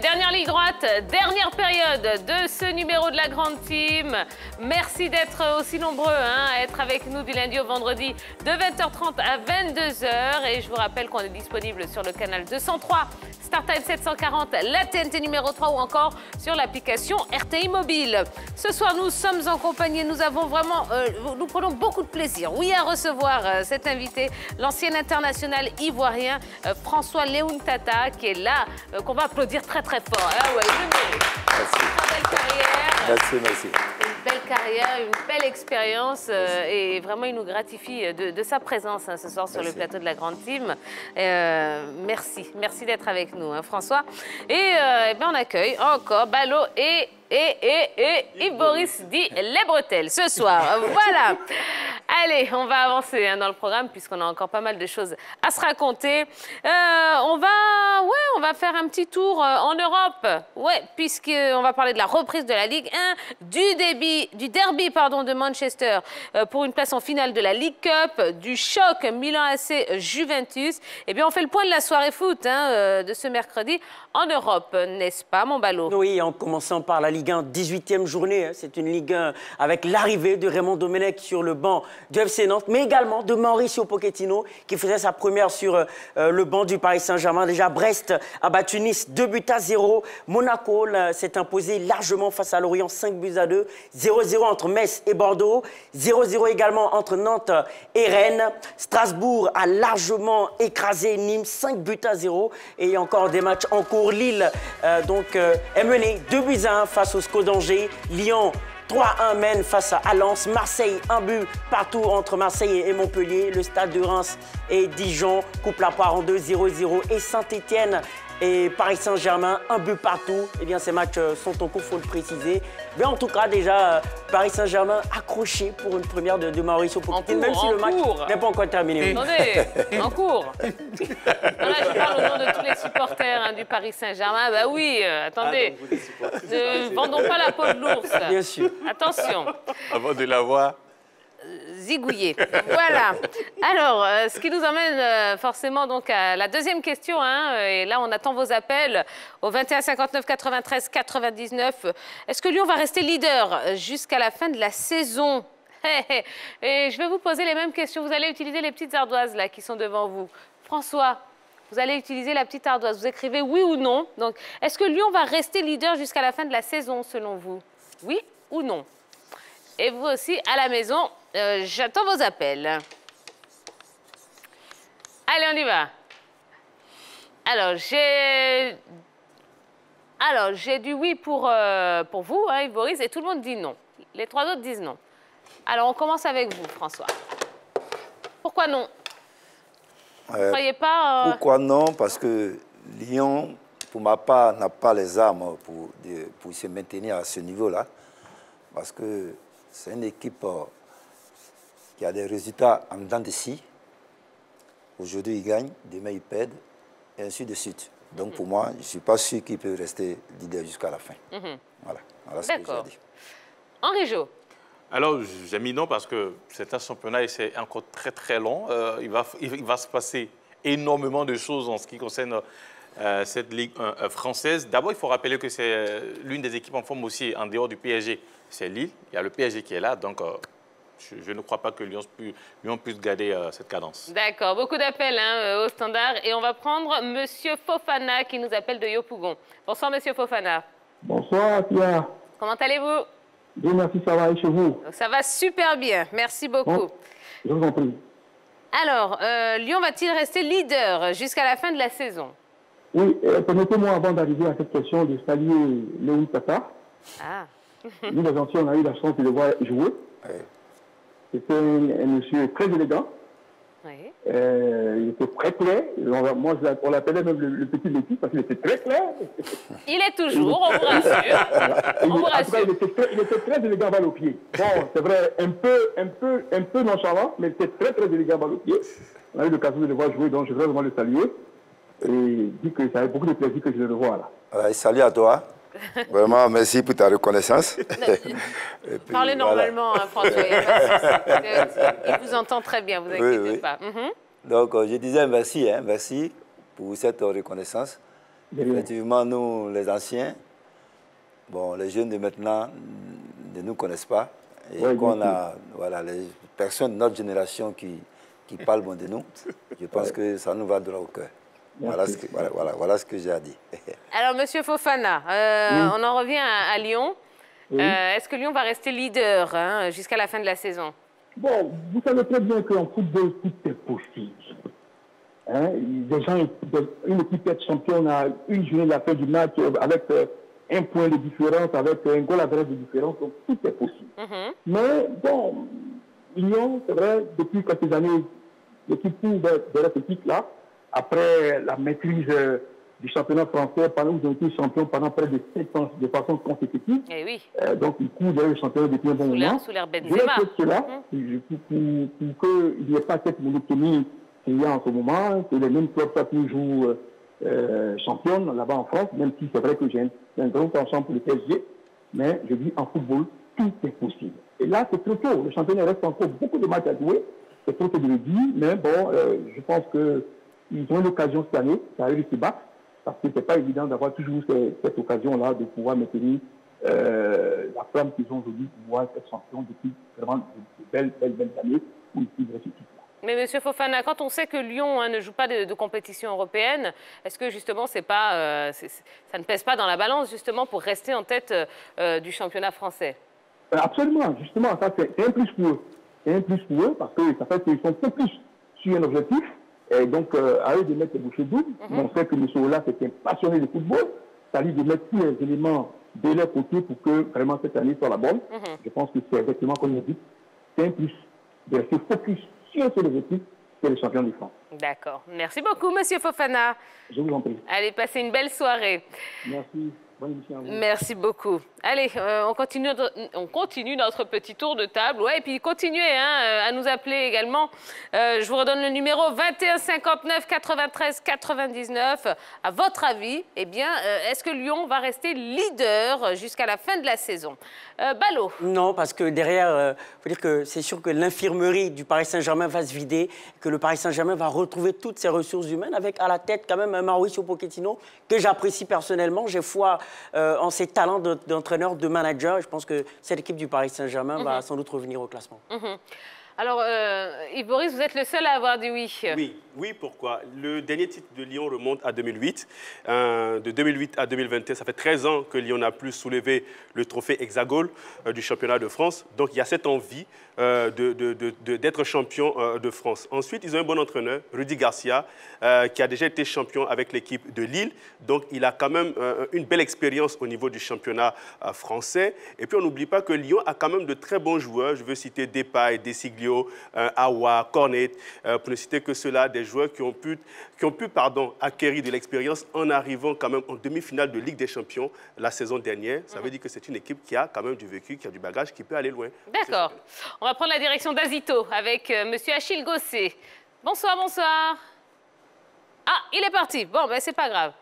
Dernière ligne droite, dernière période de ce numéro de la grande team. Merci d'être aussi nombreux hein, à être avec nous du lundi au vendredi de 20h30 à 22h. Et je vous rappelle qu'on est disponible sur le canal 203, StarTime 740, la TNT numéro 3 ou encore sur l'application RTI Mobile. Ce soir, nous sommes en compagnie, nous avons vraiment, euh, nous prenons beaucoup de plaisir, oui, à recevoir euh, cet invité, l'ancien international ivoirien euh, François Léon Tata, qui est là, qu'on va applaudir très très fort. Ah ouais. Merci. Très belle carrière. Merci, merci. Carrière, une belle expérience euh, et vraiment il nous gratifie de, de sa présence hein, ce soir sur le plateau de la Grande Team. Euh, merci, merci d'être avec nous hein, François. Et, euh, eh ben, on accueille encore Ballot et, et, et, et, Yves Boris dit les bretelles ce soir. voilà. Allez, on va avancer hein, dans le programme puisqu'on a encore pas mal de choses à se raconter. Euh, on va, ouais, on va faire un petit tour euh, en Europe. Ouais, puisqu'on va parler de la reprise de la Ligue 1, du, débit, du derby pardon, de Manchester euh, pour une place en finale de la League Cup, du choc Milan AC Juventus. Eh bien, on fait le point de la soirée foot hein, euh, de ce mercredi en Europe, n'est-ce pas, mon ballot? Oui, en commençant par la Ligue 1, 18e journée. hein. C'est une Ligue 1 avec l'arrivée de Raymond Domenech sur le banc du FC Nantes, mais également de Mauricio Pochettino qui faisait sa première sur euh, euh, le banc du Paris Saint-Germain. Déjà, Brest a battu Nice 2 buts à 0. Monaco s'est imposé largement face à Lorient 5 buts à 2. 0-0 entre Metz et Bordeaux. 0-0 également entre Nantes et Rennes. Strasbourg a largement écrasé Nîmes 5 buts à 0. Et il y a encore des matchs en cours. Lille euh, donc, est mené 2 buts à 1 face au SCO d'Angers. Lyon 3-1 mène face à Lens. Marseille, un but partout entre Marseille et Montpellier. Le stade de Reims et Dijon coupe la part en 2, 0-0. Et Saint-Etienne et Paris Saint-Germain, un but partout. Eh bien, ces matchs euh, sont en cours, il faut le préciser. Mais en tout cas, déjà, euh, Paris Saint-Germain accroché pour une première de, de Mauricio Pochettino, cours, même si en le match cours. n'est pas encore terminé. oui. Attendez, en cours. Non, là, je parle au nom de tous les supporters hein, du Paris Saint-Germain. Bah oui, euh, attendez. Ne vendons pas la peau de l'ours. Bien sûr. Attention, Avant de l'avoir, zigouillé. Voilà. Alors, euh, ce qui nous emmène euh, forcément donc à la deuxième question. hein, et là, on attend vos appels au 21 59 93 99. Est-ce que Lyon va rester leader jusqu'à la fin de la saison? Et je vais vous poser les mêmes questions. Vous allez utiliser les petites ardoises là qui sont devant vous. François, vous allez utiliser la petite ardoise. Vous écrivez oui ou non. Donc, est-ce que Lyon va rester leader jusqu'à la fin de la saison selon vous? Oui ou non? Et vous aussi à la maison, euh, j'attends vos appels. Allez, on y va. Alors, j'ai. Alors, j'ai du oui pour, euh, pour vous, hein, Yves Boris, et tout le monde dit non. Les trois autres disent non. Alors, on commence avec vous, François. Pourquoi non? Vous ne Euh, croyez pas euh, Pourquoi non? Parce que Lyon, pour ma part, n'a pas les armes pour, se maintenir à ce niveau-là. Parce que c'est une équipe qui a des résultats en dents de scie. Aujourd'hui, ils gagnent, demain, ils perdent, et ainsi de suite. Donc, pour moi, je ne suis pas sûr qu'ils peuvent rester leader jusqu'à la fin. Voilà, voilà ce que j'ai dire. Henri Jo. Alors, j'ai mis non parce que c'est un championnat et c'est encore très très long. Euh, il, va, il va se passer énormément de choses en ce qui concerne euh, cette Ligue 1 euh, française. D'abord, il faut rappeler que c'est l'une des équipes en forme aussi en dehors du PSG. C'est Lille. Il y a le PSG qui est là. Donc, euh, je, je ne crois pas que Lyon, pu- Lyon puisse garder euh, cette cadence. D'accord, beaucoup d'appels hein, euh, au standard. Et on va prendre Monsieur Fofana qui nous appelle de Yopougon. Bonsoir, Monsieur Fofana. Bonsoir, Pierre. Comment allez-vous? Dieu merci, ça va et chez vous? Ça va super bien, merci beaucoup. Je vous en prie. Alors, euh, Lyon va-t-il rester leader jusqu'à la fin de la saison? Oui, euh, permettez-moi avant d'arriver à cette question de saluer Léon Tata. Ah, Nous, les anciens, on a eu la chance de le voir jouer. Ouais. C'était un, un monsieur très élégant. oui. Euh, il était très clair. On, moi, on l'appelait même le, le petit Létis parce qu'il était très clair. Il est toujours, on vous rassure. On il- vous était, très, il était très élégant balle au pied. Bon, c'est vrai, un peu, un peu, un peu nonchalant, mais il était très, très élégant balle au pied. On a eu l'occasion de le voir jouer, donc je voudrais vraiment le saluer. Et dire que ça avait beaucoup de plaisir que je le revois là. Et salut à toi. Vraiment, merci pour ta reconnaissance. Puis, Parlez voilà. normalement, hein, François. il vous entend très bien, vous inquiétez oui. pas. Mhm. Donc, euh, je disais merci, hein, merci pour cette reconnaissance. Effectivement, nous, les anciens, bon, les jeunes de maintenant ne nous connaissent pas. Et qu'on a voilà, les personnes de notre génération qui, qui parlent bon de nous, je pense que ça nous va droit au cœur. Voilà ce, que, voilà, voilà, ce que j'ai à dire. Alors, Monsieur Fofana, euh, on en revient à, Lyon. Euh, est-ce que Lyon va rester leader hein, jusqu'à la fin de la saison? Bon, vous savez très bien qu'en football, tout est possible. Hein? Des gens, une équipe est championne à une journée de la fin du match avec euh, un point de différence, avec un goal adresse de différence, donc tout est possible. Mm-hmm. Mais bon, Lyon, c'est vrai, depuis quelques années, l'équipe de, de cette équipe-là, après la maîtrise euh, du championnat français, pendant qu'ils ont été champions pendant près de 7 ans de façon consécutive. Eh oui. euh, donc, ils courent derrière le championnat depuis un bon moment. Sous l'air Benzema. Cela, mmh. pour, pour, qu'il n'y ait pas cette monotonie qu'il y a en ce moment, que les mêmes clubs soient toujours euh, championnes là-bas en France, même si c'est vrai que j'ai un, un, grand penchant pour le PSG, mais je dis en football, tout est possible. Et là, c'est trop tôt. Le championnat reste encore beaucoup de matchs à jouer. C'est trop tôt de le dire, mais bon, euh, je pense que ils ont l'occasion cette année, ça arrive se battre, parce que ce n'est pas évident d'avoir toujours cette, cette occasion-là de pouvoir maintenir euh, la flamme qu'ils ont aujourd'hui pouvoir être champion depuis vraiment de, belles, belles, belles années où ils là mais Monsieur Fofana, quand on sait que Lyon hein, ne joue pas de, de compétition européenne, est-ce que justement c'est pas, euh, ça ne pèse pas dans la balance justement pour rester en tête euh, du championnat français? Absolument, justement, ça c'est un plus pour eux. C'est un plus pour eux parce que ça fait qu'ils sont plus sur un objectif et donc, euh, à eux de mettre les bouchées doubles. Mm -hmm. On sait que M. Ola, c'est un passionné de football. Ça lui de mettre tous les éléments de leur côté pour que vraiment cette année soit la bonne. Mm -hmm. Je pense que c'est exactement comme il dit. C'est un plus de rester focus sur ces objectifs c'est le champion du France. D'accord. Merci beaucoup, Monsieur Fofana. Je vous en prie. Allez, passez une belle soirée. Merci. Merci beaucoup. Allez, euh, on, continue, on continue notre petit tour de table. Ouais, et puis continuez hein, à nous appeler également. Euh, je vous redonne le numéro 21 59 93 99. À votre avis, eh bien, euh, est-ce que Lyon va rester leader jusqu'à la fin de la saison? Euh, Ballot Non, parce que derrière, il euh, faut dire que c'est sûr que l'infirmerie du Paris Saint-Germain va se vider, que le Paris Saint-Germain va retrouver toutes ses ressources humaines, avec à la tête quand même un Mauricio Pochettino que j'apprécie personnellement. J'ai foi euh, en ses talents d'entraîneur, de manager. Je pense que cette équipe du Paris Saint-Germain mm -hmm. va sans doute revenir au classement. Mm -hmm. Alors, euh, Yves Boris, vous êtes le seul à avoir dit oui. Oui, oui, pourquoi? Le dernier titre de Lyon remonte à 2008. Euh, de 2008 à 2021, ça fait 13 ans que Lyon n'a plus soulevé le trophée Hexagol euh, du championnat de France. Donc, il y a cette envie euh, d'être champion euh, de France. Ensuite, ils ont un bon entraîneur, Rudy Garcia, euh, qui a déjà été champion avec l'équipe de Lille. Donc, il a quand même une belle expérience au niveau du championnat français. Et puis, on n'oublie pas que Lyon a quand même de très bons joueurs. Je veux citer Depay, Desiglio, Awa, Cornet, pour ne citer que ceux-là, des joueurs qui ont pu, qui ont pu pardon, acquérir de l'expérience en arrivant quand même en demi-finale de Ligue des Champions la saison dernière. Ça veut dire que c'est une équipe qui a quand même du vécu, qui a du bagage, qui peut aller loin. D'accord. On va prendre la direction d'Azito avec euh, Monsieur Achille Gosset. Bonsoir, bonsoir. Ah, il est parti. Bon, ben c'est pas grave.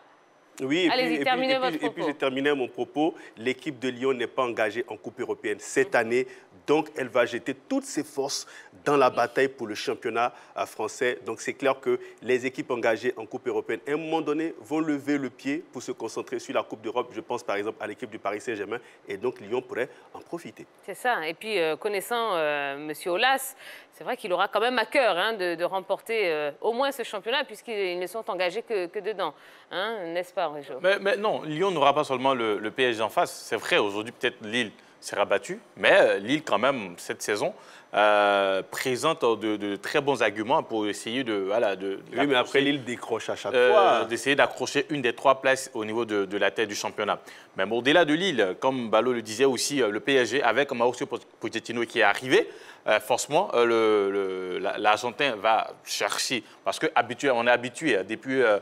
Oui, Allez-y, et terminez puis, votre et puis, propos. et puis je terminais mon propos. L'équipe de Lyon n'est pas engagée en Coupe européenne cette année. Donc, elle va jeter toutes ses forces dans la bataille pour le championnat euh, français. Donc, c'est clair que les équipes engagées en Coupe européenne, à un moment donné, vont lever le pied pour se concentrer sur la Coupe d'Europe. Je pense par exemple à l'équipe du Paris Saint-Germain. Et donc, Lyon pourrait en profiter. C'est ça. Et puis, euh, connaissant euh, Monsieur Olas, c'est vrai qu'il aura quand même à cœur hein, de, de, remporter euh, au moins ce championnat, puisqu'ils ne sont engagés que, que dedans. Hein, N'est-ce pas, Réjo mais, mais, non, Lyon n'aura pas seulement le, le PSG en face. C'est vrai, aujourd'hui, peut-être Lille sera battu, mais Lille, quand même, cette saison, euh, présente de, de, très bons arguments pour essayer de... Voilà, de, de oui, mais après, Lille décroche à chaque euh, fois. D'essayer d'accrocher une des trois places au niveau de, de la tête du championnat. Mais au-delà de Lille, comme Ballot le disait aussi, le PSG, avec Mauricio Pochettino qui est arrivé, euh, forcément, euh, l'Argentin va chercher, parce qu'on est habitué depuis euh,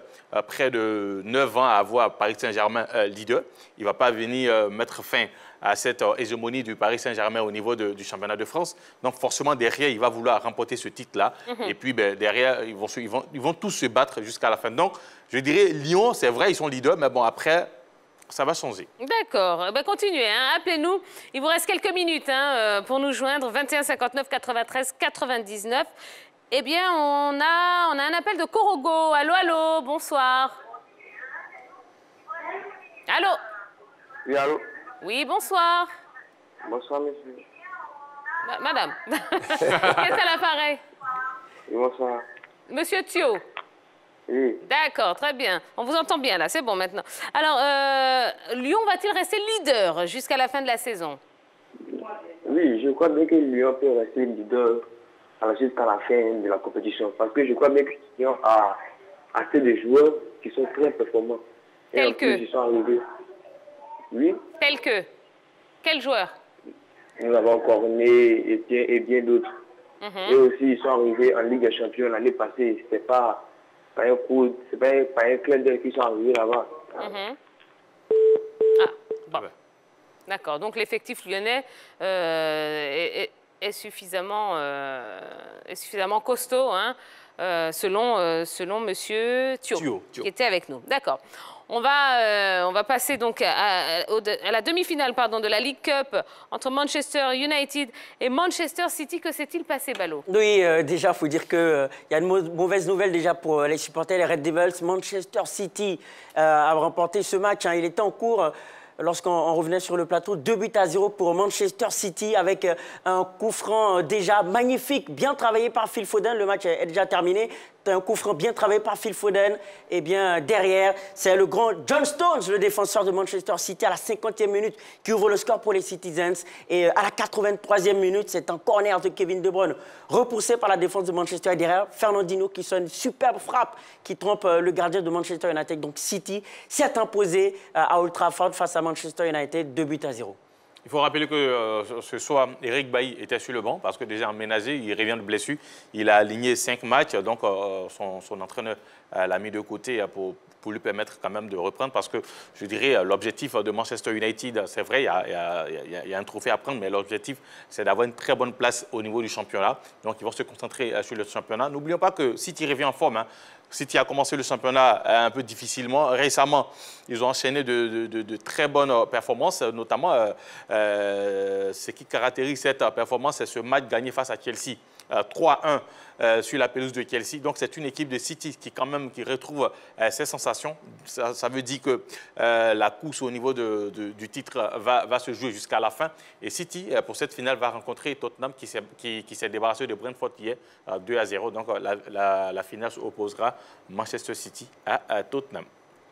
près de 9 ans à avoir Paris Saint-Germain leader. Il ne va pas venir mettre fin à cette hégémonie du Paris Saint-Germain au niveau de, du championnat de France. Donc forcément, derrière, il va vouloir remporter ce titre-là. Mm -hmm. Et puis, ben, derrière, ils vont, ils, vont, ils vont tous se battre jusqu'à la fin. Donc, je dirais, Lyon, c'est vrai, ils sont leaders, mais bon, après, ça va changer. D'accord. Ben, continuez. Hein. Appelez-nous. Il vous reste quelques minutes hein, pour nous joindre. 21 59 93 99. Eh bien, on a, on a un appel de Corogo. Allô, allô, bonsoir. Allô Oui, allô Oui, bonsoir. Bonsoir, monsieur. Ma- Madame. Qui est à l'appareil Oui, bonsoir. Monsieur Thio. Oui, D'accord, très bien. On vous entend bien là, c'est bon maintenant. Alors, euh, Lyon va-t-il rester leader jusqu'à la fin de la saison? Oui, je crois bien que Lyon peut rester leader alors jusqu'à la fin de la compétition. Parce que je crois bien que Lyon a assez de joueurs qui sont très performants. Et Tels en plus, que? ils sont arrivés. Oui, Tel que Quel joueur? Nous avons Cornet et bien, et bien d'autres. Mhm. Et aussi, ils sont arrivés en Ligue des Champions l'année passée. C'est pas, pas un coup, c'est pas, un- pas un clin d'œil qu'ils sont arrivés là-bas. Mhm. Ah, bon. ouais. D'accord, donc l'effectif lyonnais euh, est, est- est suffisamment, euh, est suffisamment costaud, hein, euh, selon, euh, selon Monsieur Thio, Thio, qui était avec nous. D'accord. On va, euh, on va passer donc à, la demi-finale de la League Cup entre Manchester United et Manchester City. Que s'est-il passé, Ballot Oui, euh, déjà, il faut dire qu'il y a une mau- mauvaise nouvelle déjà pour euh, les supporters, les Red Devils. Manchester City euh, a remporté ce match. hein. Il était en cours euh, lorsqu'on on revenait sur le plateau. 2 buts à 0 pour Manchester City avec euh, un coup franc euh, déjà magnifique, bien travaillé par Phil Foden. Le match est déjà terminé. Un coup franc bien travaillé par Phil Foden. Et bien derrière, c'est le grand John Stones, le défenseur de Manchester City, à la 50e minute, qui ouvre le score pour les Citizens. Et euh, à la 83e minute, c'est un corner de Kevin De Bruyne, repoussé par la défense de Manchester. Et derrière, Fernandino qui sonne une superbe frappe qui trompe euh, le gardien de Manchester United. Donc City s'est imposé euh, à Old Trafford face à Manchester United, 2 buts à 0. Il faut rappeler que euh, ce soir, Eric Bailly était sur le banc parce que déjà emménagé, il revient de blessure. Il a aligné cinq matchs, donc euh, son, entraîneur euh, l'a mis de côté pour, lui permettre quand même de reprendre parce que je dirais l'objectif de Manchester United, c'est vrai, il y, a, un trophée à prendre, mais l'objectif, c'est d'avoir une très bonne place au niveau du championnat. Donc ils vont se concentrer sur le championnat. N'oublions pas que City revient en forme. hein. City a commencé le championnat euh, un peu difficilement. Récemment, ils ont enchaîné de, très bonnes euh, performances, notamment euh, ce qui caractérise cette performance, c'est ce match gagné face à Chelsea. Euh, 3-1 euh, sur la pelouse de Chelsea. Donc c'est une équipe de City qui quand même qui retrouve euh, ses sensations. Ça, veut dire que euh, la course au niveau de- du titre va, va se jouer jusqu'à la fin. Et City, euh, pour cette finale, va rencontrer Tottenham qui s'est qui, qui s'est débarrassé de Brentford hier, euh, 2 à 0. Donc euh, la, la- la finale opposera Manchester City à, à Tottenham.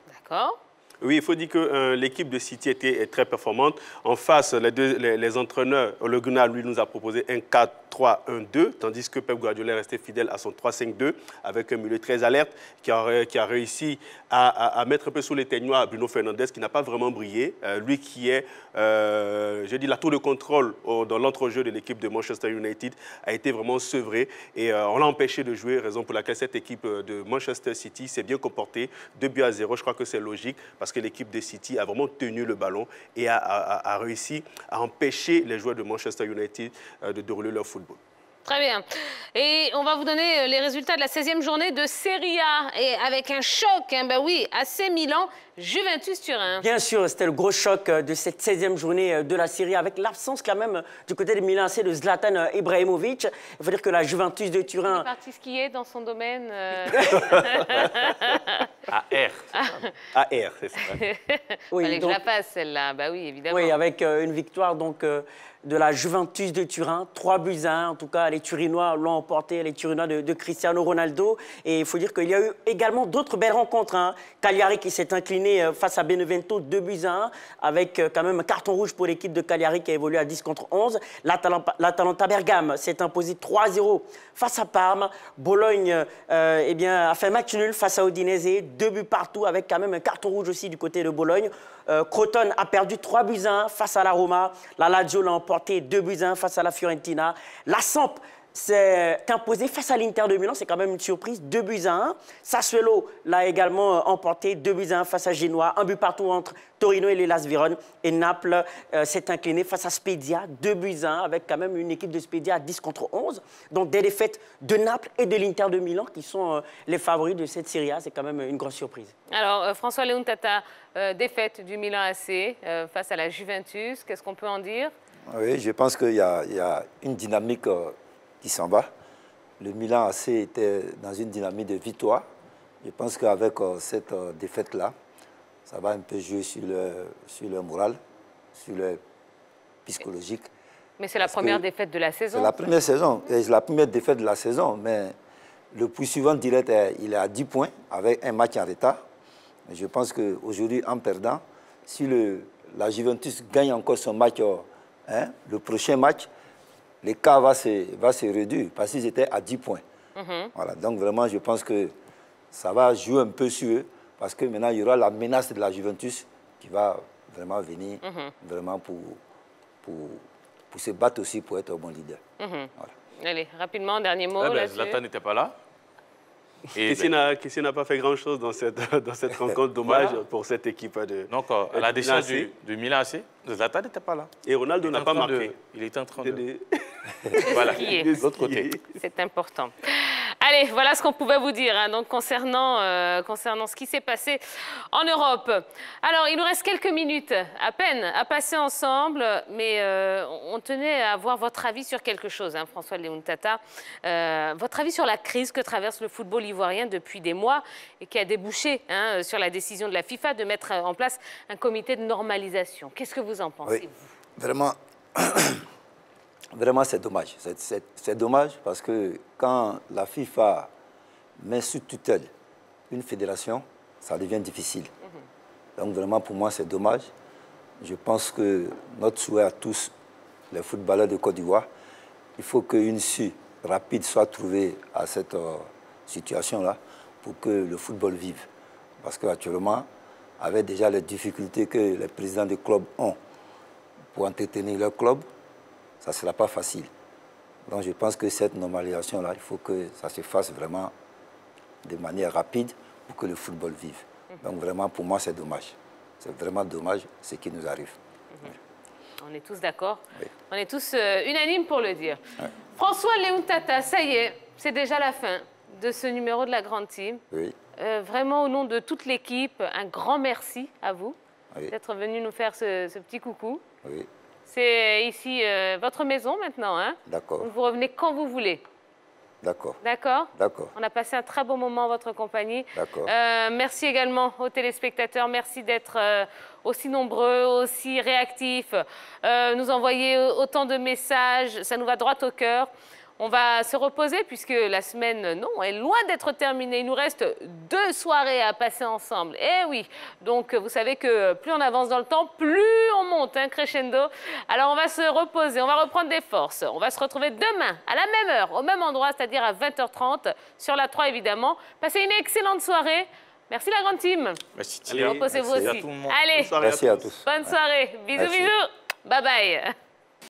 D'accord Oui, il faut dire que euh, l'équipe de City était très performante. En face, les, deux, les, entraîneurs, Ole Gunnar, lui, nous a proposé un 4-3-1-2, tandis que Pep Guardiola est resté fidèle à son 3-5-2, avec un milieu très alerte, qui a, réussi à, mettre un peu sous les ténoirs Bruno Fernandes, qui n'a pas vraiment brillé. Euh, lui qui est, euh, je dis, la tour de contrôle au- dans l'entrejeu de l'équipe de Manchester United, a été vraiment sevré. Et euh, on l'a empêché de jouer, raison pour laquelle cette équipe de Manchester City s'est bien comportée. 2 buts à 0, je crois que c'est logique, parce que l'équipe de City a vraiment tenu le ballon et a réussi à empêcher les joueurs de Manchester United euh, de dérouler leur football. Très bien. Et on va vous donner euh, les résultats de la 16e journée de Serie A. Et avec un choc, hein, ben oui, AC Milan, Juventus Turin. Bien sûr, c'était le gros choc euh, de cette 16e journée euh, de la Série avec l'absence quand même euh, du côté de Milan de Zlatan Ibrahimovic. Il faut dire que la Juventus de Il est Turin parti skier dans son domaine. euh, AR. AR, c'est ça. Oui, Fallait que donc- je la fasse, celle-là. Bah oui, évidemment. Oui, avec euh, une victoire donc euh, de la Juventus de Turin, 3 buts à 1. En tout cas, les Turinois l'ont emporté, les Turinois de, de Cristiano Ronaldo. Et il faut dire qu'il y a eu également d'autres belles rencontres. hein. Cagliari qui s'est incliné euh, face à Benevento, 2 buts à 1, avec euh, quand même un carton rouge pour l'équipe de Cagliari qui a évolué à 10 contre 11. L'Atalanta Bergame s'est imposé 3-0 face à Parme. Bologne euh, eh bien, a fait match nul face à Udinese, 2 buts partout, avec quand même un carton rouge aussi du côté de Bologne. Croton a perdu 3 buts à 1 face à la Roma. La Lazio l'a emporté 2 buts à 1 face à la Fiorentina. La Samp s'est imposée face à l'Inter de Milan. C'est quand même une surprise. 2 buts à 1. Sassuolo l'a également euh, emporté 2 buts à 1 face à Genoa. Un but partout entre Torino et l'Elas Vérone. Et Naples euh, s'est incliné face à Spedia. 2 buts à 1 avec quand même une équipe de Spedia à 10 contre 11. Donc des défaites de Naples et de l'Inter de Milan qui sont euh, les favoris de cette Serie A. C'est quand même une grosse surprise. Alors, euh, François Léon Tata, euh, défaite du Milan AC euh, face à la Juventus. Qu'est-ce qu'on peut en dire? Oui, je pense qu'il y, a- il y a une dynamique euh, qui s'en va. Le Milan AC était dans une dynamique de victoire. Je pense qu'avec euh, cette euh, défaite-là, ça va un peu jouer sur le, sur le moral, sur le psychologique. Mais c'est la première défaite de la saison. C'est la première saison, c'est la première défaite de la saison, mais le poursuivant direct, il est à 10 points avec un match en retard. Je pense qu'aujourd'hui, en perdant, si le, la Juventus gagne encore son match, euh, hein, le prochain match, l'écart va se, va se réduire parce qu'ils étaient à 10 points. Voilà, donc vraiment, je pense que ça va jouer un peu sur eux parce que maintenant, il y aura la menace de la Juventus qui va vraiment venir vraiment pour, pour, pour se battre aussi pour être un bon leader. Voilà. Allez, rapidement, dernier mot Ouais, ben. Zlatan n'était pas là. Et Kessie n'a pas fait grand-chose dans cette, dans cette rencontre. Dommage Voilà. pour cette équipe. De... donc, euh, à la décharge Milan du, du Milan AC, Zlatan n'était pas là. Et Ronaldo n'a pas de- marqué. il était en train de... Voilà, skier. de l'autre côté. C'est important. Allez, voilà ce qu'on pouvait vous dire hein, donc concernant, euh, concernant ce qui s'est passé en Europe. Alors, il nous reste quelques minutes à peine à passer ensemble, mais euh, on tenait à avoir votre avis sur quelque chose, hein, François Léon Tata. Euh, votre avis sur la crise que traverse le football ivoirien depuis des mois et qui a débouché hein, sur la décision de la FIFA de mettre en place un comité de normalisation. Qu'est-ce que vous en pensez, Oui. vous? Vraiment, vraiment c'est dommage. C'est- dommage parce que quand la FIFA met sous tutelle une fédération, ça devient difficile. Donc vraiment, pour moi, c'est dommage. Je pense que notre souhait à tous, les footballeurs de Côte d'Ivoire, il faut qu'une issue rapide soit trouvée à cette euh, situation-là pour que le football vive. Parce qu'actuellement, avec déjà les difficultés que les présidents des clubs ont pour entretenir leur club, ça ne sera pas facile. Donc je pense que cette normalisation-là, il faut que ça se fasse vraiment de manière rapide pour que le football vive. Donc vraiment, pour moi, c'est dommage. C'est vraiment dommage ce qui nous arrive. On est tous d'accord Oui. On est tous euh, unanimes pour le dire. François Léon Tata, ça y est, c'est déjà la fin de ce numéro de la Grande Team. Oui, Euh, vraiment, au nom de toute l'équipe, un grand merci à vous d'être venu nous faire ce, ce petit coucou. oui. C'est ici euh, votre maison maintenant. Hein D'accord, vous revenez quand vous voulez. d'accord, D'accord d'accord, On a passé un très beau moment en votre compagnie. d'accord. Euh, merci également aux téléspectateurs. Merci d'être euh, aussi nombreux, aussi réactifs, nous envoyer autant de messages. Ça nous va droit au cœur. On va se reposer puisque la semaine, non, est loin d'être terminée. Il nous reste deux soirées à passer ensemble. Eh oui, donc vous savez que plus on avance dans le temps, plus on monte, hein, crescendo. Alors on va se reposer, on va reprendre des forces. On va se retrouver demain à la même heure, au même endroit, c'est-à-dire à 20h30 sur la 3 évidemment. Passez une excellente soirée. Merci la grande team. Merci. Reposez-vous à aussi. tout le monde. Allez, Bonne soirée Merci à tous. bonne soirée. Bisous, Merci. bisous. Bye bye.